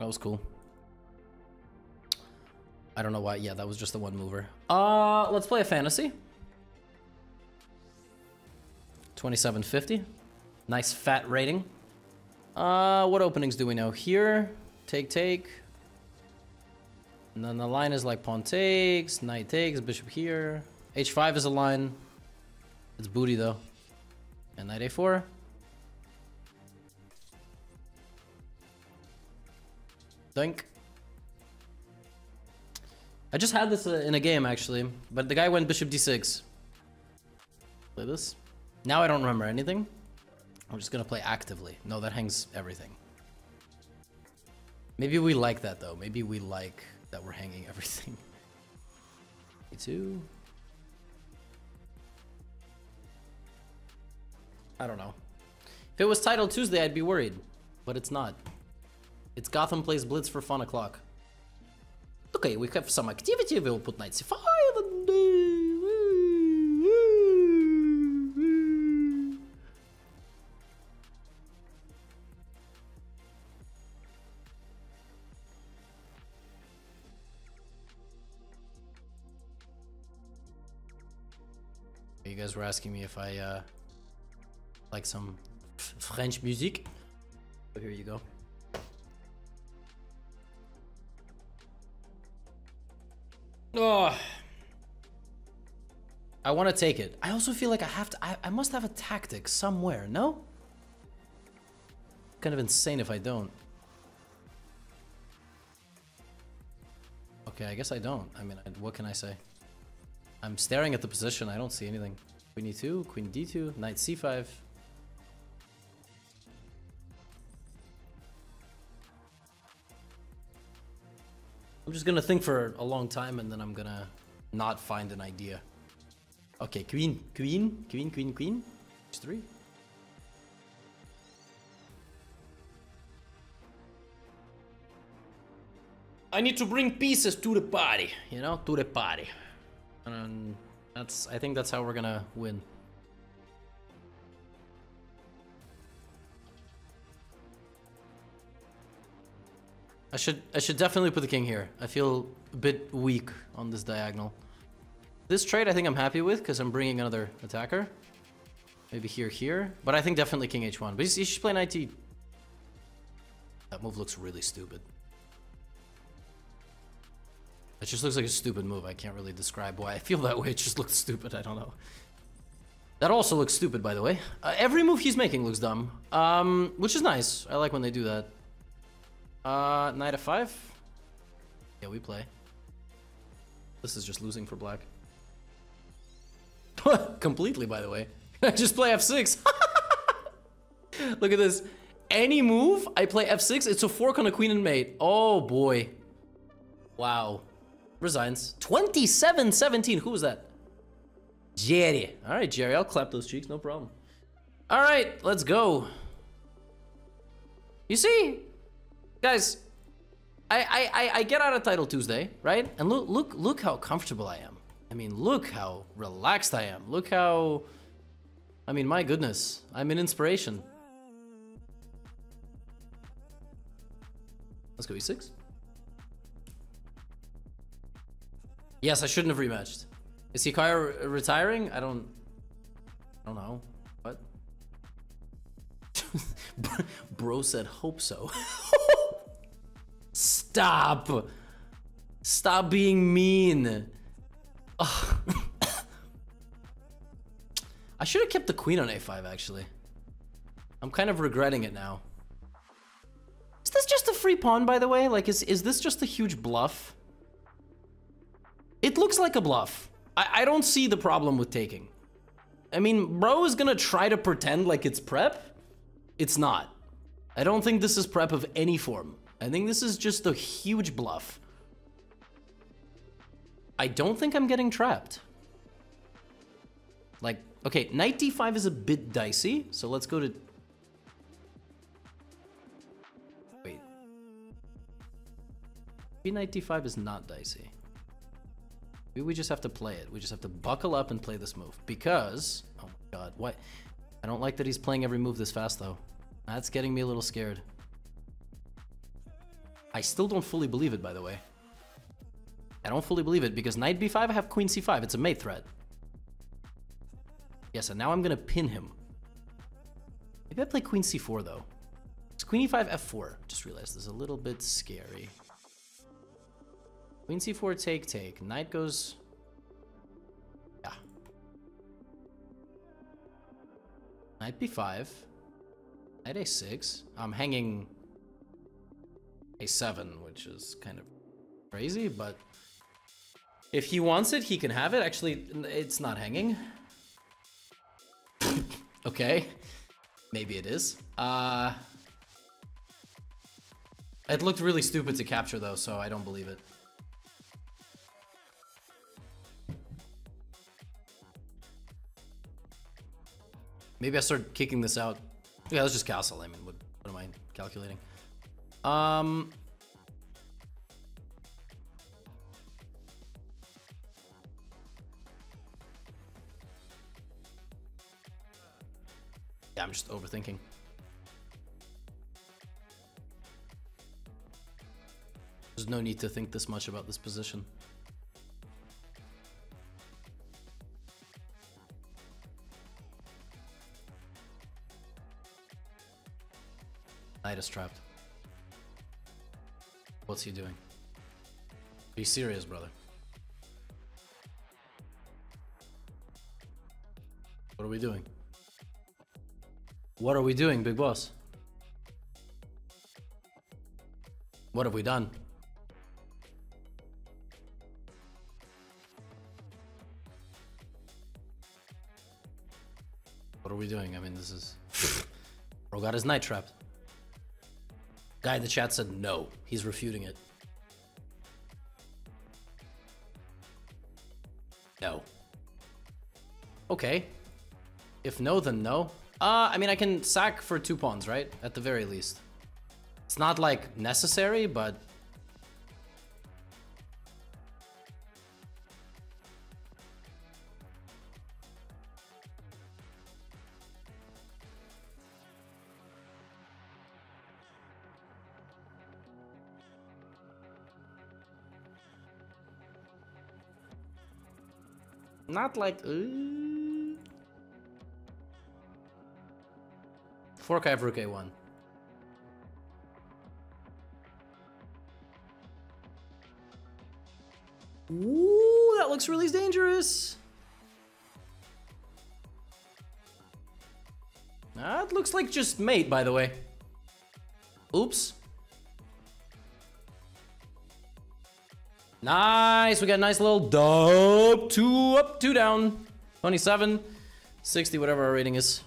That was cool. I don't know why. Yeah, that was just the one mover. Uh, let's play a fantasy. 2750. Nice fat rating. Uh, what openings do we know? Here, take, take. And then the line is like pawn takes, knight takes, bishop here. h5 is a line. It's booty though. And knight a4. Doink. I just had this uh, in a game actually, but the guy went bishop d6. Play this. Now I don't remember anything. I'm just gonna play actively. No, that hangs everything. Maybe we like that though. Maybe we like that we're hanging everything. Me too. I don't know. If it was Title Tuesday, I'd be worried, but it's not. It's Gotham plays Blitz for fun o'clock. Okay, we have some activity. We'll put knight c5 and. You guys were asking me if I uh, like some French music. So here you go. Oh. I want to take it. I also feel like I have to. I, I must have a tactic somewhere, no? Kind of insane if I don't. Okay, I guess I don't. I mean, what can I say? I'm staring at the position. I don't see anything. Queen e2, queen d2, knight c5. I'm just gonna think for a long time and then I'm gonna not find an idea. Okay, queen, queen, queen, queen, queen. H3. I need to bring pieces to the party, you know, to the party. And that's, I think that's how we're gonna win. I should I should definitely put the king here. I feel a bit weak on this diagonal. This trade I think I'm happy with because I'm bringing another attacker. Maybe here, here. But I think definitely king h1. But you should play knight t. That move looks really stupid. It just looks like a stupid move. I can't really describe why I feel that way. It just looks stupid. I don't know. That also looks stupid, by the way. Uh, every move he's making looks dumb. Um, which is nice. I like when they do that. Uh, knight of five? Yeah, we play. This is just losing for black. Completely, by the way. I just play f6. Look at this. Any move, I play f6. It's a fork on a queen and mate. Oh, boy. Wow. Resigns. 27-17. Who was that? Jerry. All right, Jerry. I'll clap those cheeks. No problem. All right, let's go. You see? Guys, I, I, I get out of Title Tuesday, right? And look, look, look how comfortable I am. I mean, look how relaxed I am. Look how, I mean, my goodness, I'm an inspiration. Let's go e6. Yes, I shouldn't have rematched. Is Hikaru retiring? I don't, I don't know. What? Bro said hope so. Stop. Stop being mean. I should have kept the queen on a5, actually. I'm kind of regretting it now. Is this just a free pawn, by the way? Like, is, is this just a huge bluff? It looks like a bluff. I, I don't see the problem with taking. I mean, bro is gonna try to pretend like it's prep. It's not. I don't think this is prep of any form. I think this is just a huge bluff. I don't think I'm getting trapped. Like, okay, knight d5 is a bit dicey, so let's go to... Wait. Maybe knight d5 is not dicey. Maybe we just have to play it. We just have to buckle up and play this move. Because... Oh my god, what? I don't like that he's playing every move this fast, though. That's getting me a little scared. I still don't fully believe it, by the way. I don't fully believe it because knight b5, I have queen c5. It's a mate threat. Yes, and now I'm gonna pin him. Maybe I play queen c4 though. It's queen e5, f4. Just realized this is a little bit scary. Queen c4, take, take. Knight goes... Yeah. Knight b5. Knight a6. I'm hanging a7, which is kind of crazy, but... If he wants it, he can have it. Actually, it's not hanging. okay. Maybe it is. Uh... It looked really stupid to capture though, so I don't believe it. Maybe I start kicking this out. Yeah, let's just castle. I mean, what, what am I calculating? Um... Yeah, I'm just overthinking. There's no need to think this much about this position. Knight is trapped. What's he doing? Be serious, brother. What are we doing? What are we doing, big boss? What have we done? What are we doing? I mean, this is... Bro got his knight trapped. Guy in the chat said no. He's refuting it. No. Okay. If no, then no. Uh, I mean, I can sack for two pawns, right? At the very least. It's not, like, necessary, but... Not like... Uh... Fork I Rook A1. Ooh, that looks really dangerous. That looks like just mate, by the way. Oops. Nice, we got a nice little dub. Two up, two down. 27, 60, whatever our rating is.